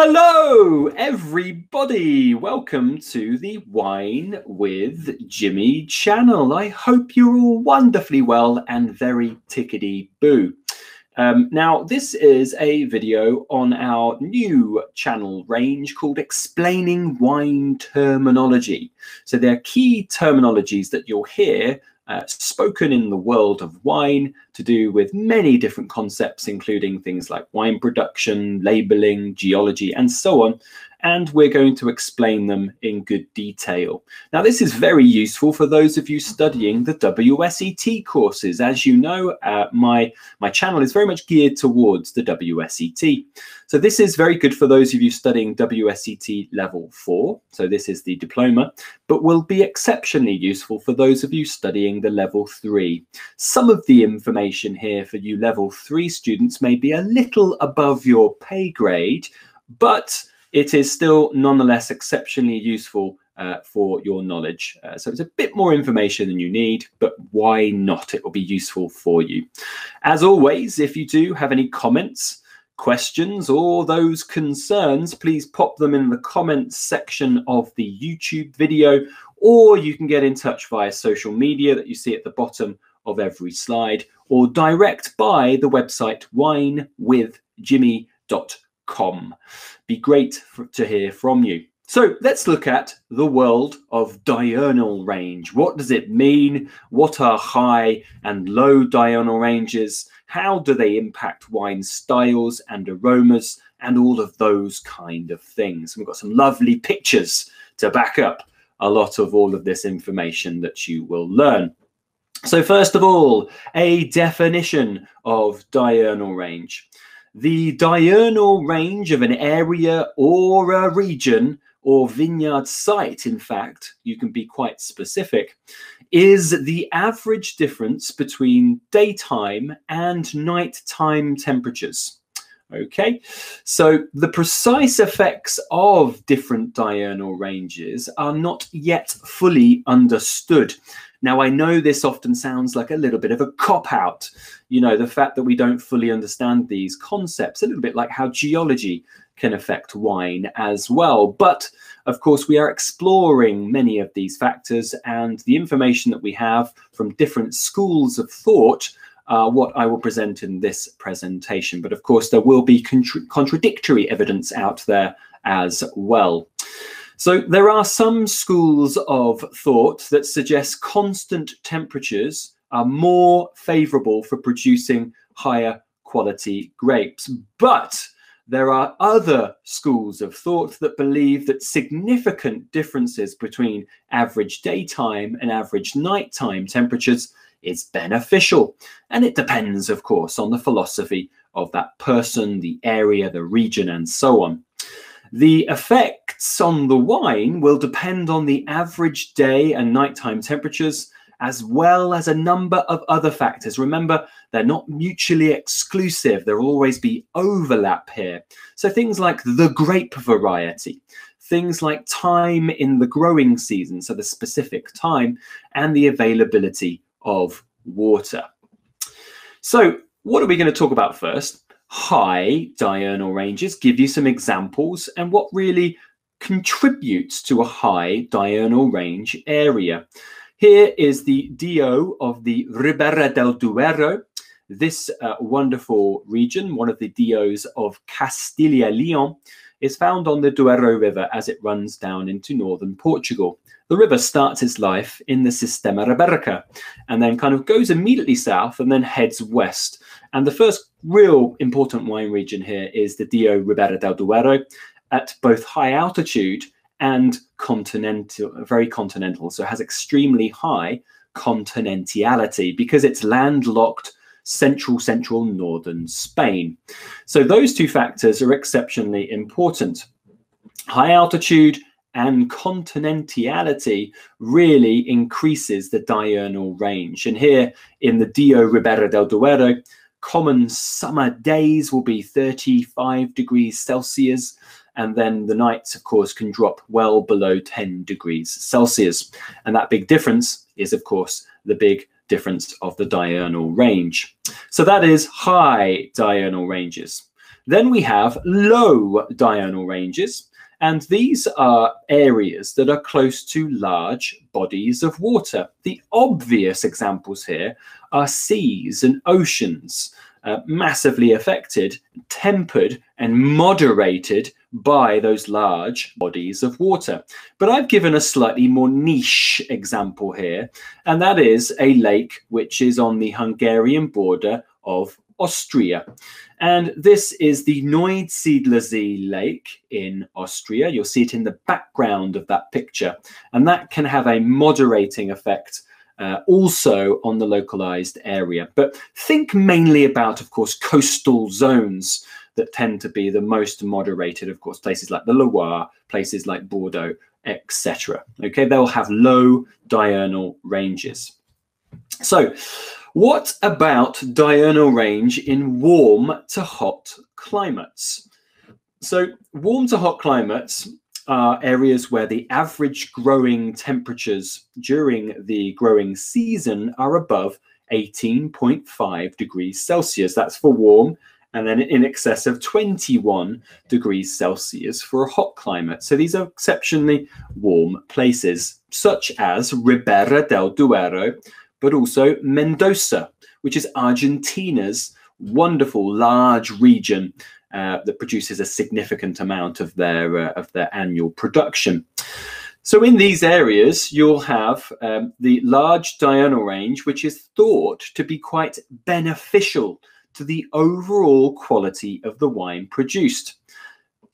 Hello, everybody. Welcome to the Wine with Jimmy channel. I hope you're all wonderfully well and very tickety boo. Um, now, this is a video on our new channel range called Explaining Wine Terminology. So there are key terminologies that you'll hear uh, spoken in the world of wine to do with many different concepts, including things like wine production, labeling, geology, and so on and we're going to explain them in good detail. Now, this is very useful for those of you studying the WSET courses. As you know, uh, my, my channel is very much geared towards the WSET. So this is very good for those of you studying WSET level four. So this is the diploma, but will be exceptionally useful for those of you studying the level three. Some of the information here for you level three students may be a little above your pay grade, but it is still nonetheless exceptionally useful uh, for your knowledge. Uh, so it's a bit more information than you need, but why not? It will be useful for you. As always, if you do have any comments, questions, or those concerns, please pop them in the comments section of the YouTube video, or you can get in touch via social media that you see at the bottom of every slide, or direct by the website winewithjimmy.com com. Be great for, to hear from you. So let's look at the world of diurnal range. What does it mean? What are high and low diurnal ranges? How do they impact wine styles and aromas and all of those kind of things? We've got some lovely pictures to back up a lot of all of this information that you will learn. So first of all, a definition of diurnal range. The diurnal range of an area or a region or vineyard site, in fact, you can be quite specific, is the average difference between daytime and nighttime temperatures. Okay, so the precise effects of different diurnal ranges are not yet fully understood. Now, I know this often sounds like a little bit of a cop out, you know, the fact that we don't fully understand these concepts, a little bit like how geology can affect wine as well. But of course, we are exploring many of these factors, and the information that we have from different schools of thought uh, what I will present in this presentation. But of course, there will be contra contradictory evidence out there as well. So there are some schools of thought that suggest constant temperatures are more favorable for producing higher quality grapes. But there are other schools of thought that believe that significant differences between average daytime and average nighttime temperatures is beneficial. And it depends, of course, on the philosophy of that person, the area, the region, and so on. The effects on the wine will depend on the average day and nighttime temperatures, as well as a number of other factors. Remember, they're not mutually exclusive. There will always be overlap here. So things like the grape variety, things like time in the growing season, so the specific time, and the availability of water. So what are we going to talk about first? high diurnal ranges, give you some examples and what really contributes to a high diurnal range area. Here is the DO of the Ribera del Duero, this uh, wonderful region, one of the DOs of Castilla-Leon, is found on the Duero River as it runs down into northern Portugal. The river starts its life in the Sistema Ibérica and then kind of goes immediately south and then heads west. And the first real important wine region here is the DO Ribera del Duero at both high altitude and continental, very continental. So it has extremely high continentality because it's landlocked central, central northern Spain. So those two factors are exceptionally important. High altitude and continentality really increases the diurnal range. And here in the DO Ribera del Duero, common summer days will be 35 degrees Celsius, and then the nights, of course, can drop well below 10 degrees Celsius. And that big difference is, of course, the big difference of the diurnal range. So that is high diurnal ranges. Then we have low diurnal ranges, and these are areas that are close to large bodies of water. The obvious examples here are seas and oceans, uh, massively affected, tempered, and moderated by those large bodies of water. But I've given a slightly more niche example here, and that is a lake which is on the Hungarian border of Austria. And this is the Neusiedlersee Lake in Austria. You'll see it in the background of that picture. And that can have a moderating effect uh, also on the localized area. But think mainly about, of course, coastal zones that tend to be the most moderated, of course, places like the Loire, places like Bordeaux, etc. Okay, they'll have low diurnal ranges. So, what about diurnal range in warm to hot climates? So, warm to hot climates are areas where the average growing temperatures during the growing season are above 18.5 degrees Celsius. That's for warm, and then in excess of 21 degrees Celsius for a hot climate. So these are exceptionally warm places, such as Ribera del Duero, but also Mendoza, which is Argentina's wonderful large region uh, that produces a significant amount of their uh, of their annual production. So in these areas, you'll have um, the large diurnal range, which is thought to be quite beneficial to the overall quality of the wine produced.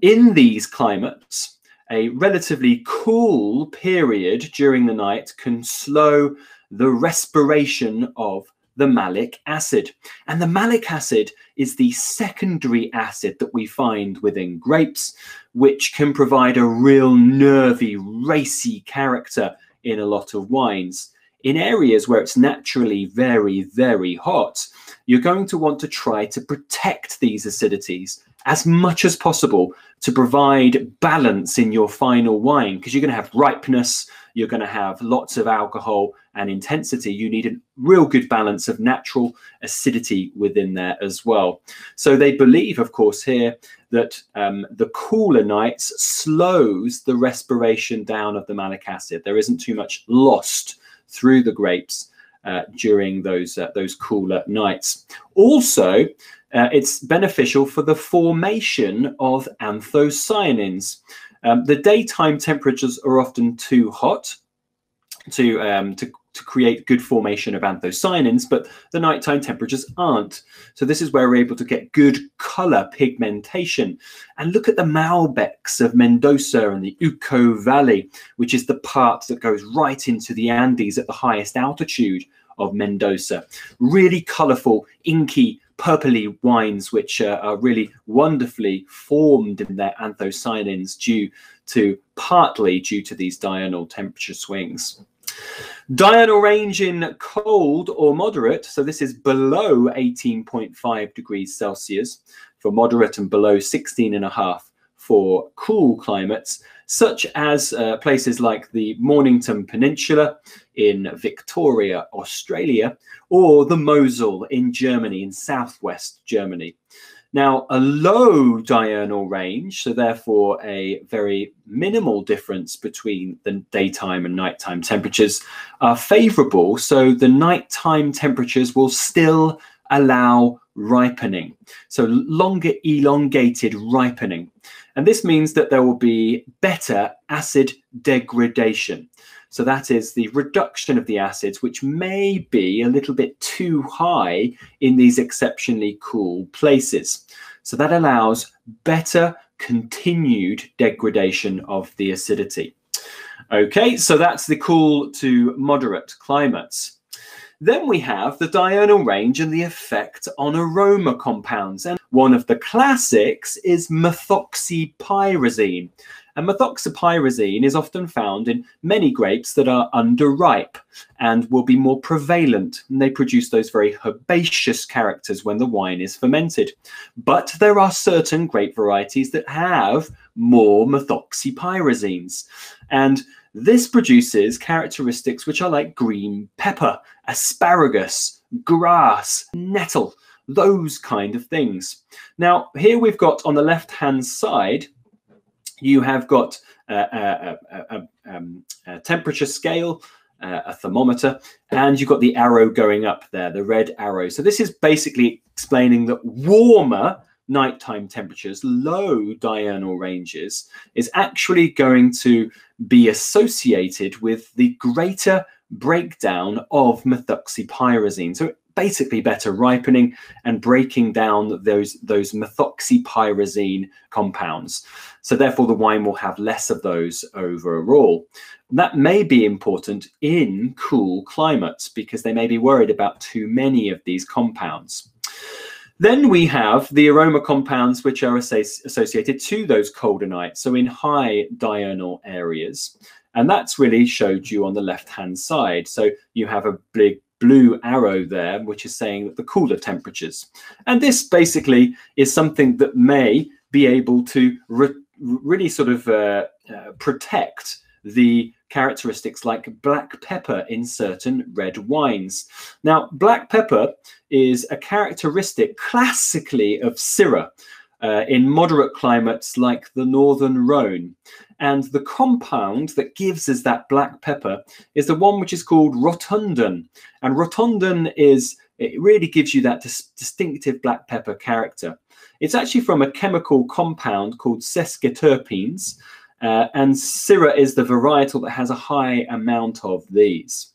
In these climates, a relatively cool period during the night can slow the respiration of the malic acid. And the malic acid is the secondary acid that we find within grapes, which can provide a real nervy, racy character in a lot of wines. In areas where it's naturally very, very hot, you're going to want to try to protect these acidities as much as possible to provide balance in your final wine because you're going to have ripeness, you're going to have lots of alcohol and intensity. You need a real good balance of natural acidity within there as well. So they believe, of course, here that um, the cooler nights slows the respiration down of the malic acid. There isn't too much lost through the grapes uh, during those uh, those cooler nights. Also, uh, it's beneficial for the formation of anthocyanins. Um, the daytime temperatures are often too hot to um, to to create good formation of anthocyanins, but the nighttime temperatures aren't. So this is where we're able to get good color pigmentation. And look at the Malbecs of Mendoza and the Uco Valley, which is the part that goes right into the Andes at the highest altitude of Mendoza. Really colorful, inky, purpley wines, which uh, are really wonderfully formed in their anthocyanins due to partly due to these diurnal temperature swings. Diurnal range in cold or moderate, so this is below 18.5 degrees Celsius for moderate and below 16 and a half for cool climates, such as uh, places like the Mornington Peninsula in Victoria, Australia, or the Mosel in Germany, in southwest Germany. Now, a low diurnal range, so therefore a very minimal difference between the daytime and nighttime temperatures, are favorable. So the nighttime temperatures will still allow ripening. So longer elongated ripening. And this means that there will be better acid degradation. So that is the reduction of the acids, which may be a little bit too high in these exceptionally cool places. So that allows better continued degradation of the acidity. Okay, so that's the cool to moderate climates. Then we have the diurnal range and the effect on aroma compounds. And one of the classics is methoxypyrazine. And methoxypyrazine is often found in many grapes that are underripe and will be more prevalent. And they produce those very herbaceous characters when the wine is fermented. But there are certain grape varieties that have more methoxypyrazines. And this produces characteristics which are like green pepper, asparagus, grass, nettle, those kind of things. Now, here we've got on the left hand side, you have got a, a, a, um, a temperature scale, uh, a thermometer, and you've got the arrow going up there, the red arrow. So this is basically explaining that warmer nighttime temperatures, low diurnal ranges, is actually going to be associated with the greater breakdown of methoxypyrazine. So basically better ripening and breaking down those, those methoxypyrazine compounds. So therefore the wine will have less of those overall. That may be important in cool climates because they may be worried about too many of these compounds. Then we have the aroma compounds which are associated to those colder nights, so in high diurnal areas. And that's really showed you on the left-hand side. So you have a big blue arrow there, which is saying that the cooler temperatures. And this basically is something that may be able to re really sort of uh, uh, protect the characteristics like black pepper in certain red wines. Now, black pepper is a characteristic classically of Syrah uh, in moderate climates like the northern Rhone. And the compound that gives us that black pepper is the one which is called rotundone. And rotundone is, it really gives you that dis distinctive black pepper character. It's actually from a chemical compound called sesquiterpenes, uh, and Syrah is the varietal that has a high amount of these.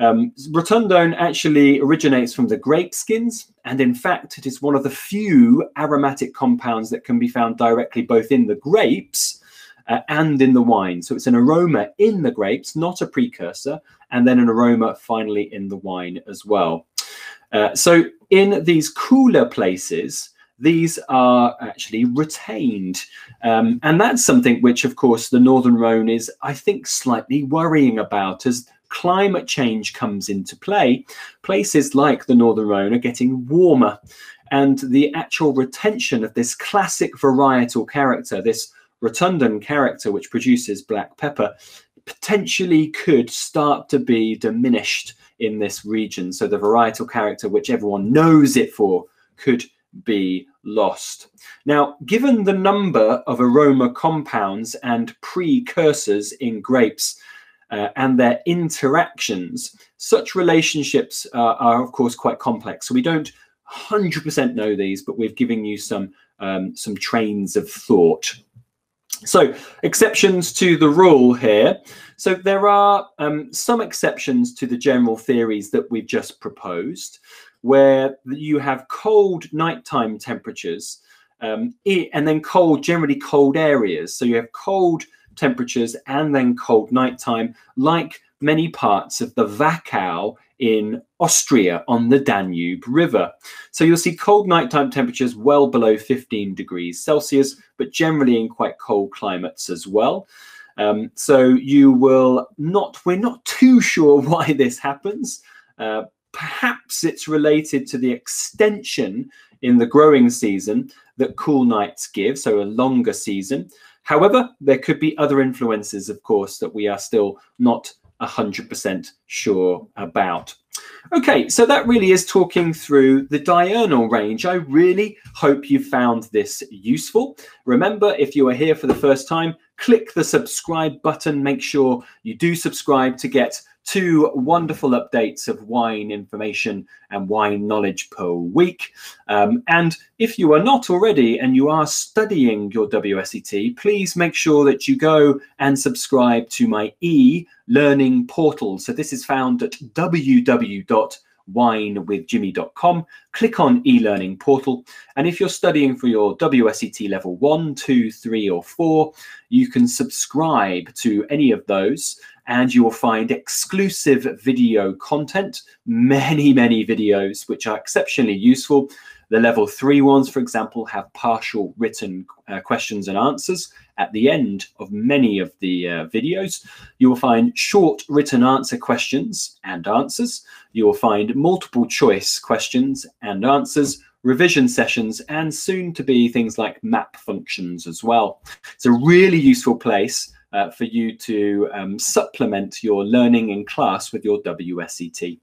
Um, Rotundone actually originates from the grape skins, and in fact, it is one of the few aromatic compounds that can be found directly both in the grapes uh, and in the wine. So it's an aroma in the grapes, not a precursor, and then an aroma finally in the wine as well. Uh, so in these cooler places, these are actually retained. Um, and that's something which, of course, the Northern Rhone is, I think, slightly worrying about as climate change comes into play. Places like the Northern Rhone are getting warmer. And the actual retention of this classic varietal character, this rotundone character, which produces black pepper, potentially could start to be diminished in this region. So the varietal character, which everyone knows it for, could be lost. Now, given the number of aroma compounds and precursors in grapes uh, and their interactions, such relationships uh, are, of course, quite complex. So we don't 100% know these, but we've given you some, um, some trains of thought. So exceptions to the rule here. So there are um, some exceptions to the general theories that we've just proposed where you have cold nighttime temperatures um, and then cold, generally cold areas. So you have cold temperatures and then cold nighttime, like many parts of the Wachau in Austria on the Danube River. So you'll see cold nighttime temperatures well below 15 degrees Celsius, but generally in quite cold climates as well. Um, so you will not, we're not too sure why this happens, uh, Perhaps it's related to the extension in the growing season that cool nights give, so a longer season. However, there could be other influences, of course, that we are still not 100% sure about. Okay, so that really is talking through the diurnal range. I really hope you found this useful. Remember, if you are here for the first time, click the subscribe button. Make sure you do subscribe to get two wonderful updates of wine information and wine knowledge per week. Um, and if you are not already and you are studying your WSET, please make sure that you go and subscribe to my e-learning portal. So this is found at www winewithjimmy.com. Click on e-learning portal. And if you're studying for your WSET level one, two, three, or four, you can subscribe to any of those and you will find exclusive video content, many, many videos, which are exceptionally useful. The level three ones, for example, have partial written uh, questions and answers at the end of many of the uh, videos. You will find short written answer questions and answers. You will find multiple choice questions and answers, revision sessions, and soon to be things like map functions as well. It's a really useful place uh, for you to um, supplement your learning in class with your WSET.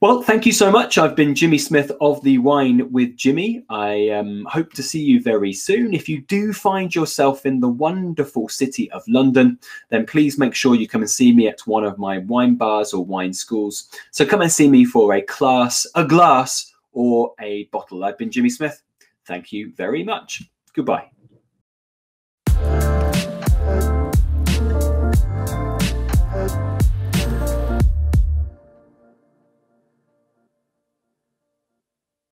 Well, thank you so much. I've been Jimmy Smith of the Wine with Jimmy. I um, hope to see you very soon. If you do find yourself in the wonderful city of London, then please make sure you come and see me at one of my wine bars or wine schools. So come and see me for a class, a glass, or a bottle. I've been Jimmy Smith. Thank you very much. Goodbye.